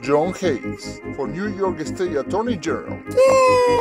John Hayes for New York State Attorney General. Yay!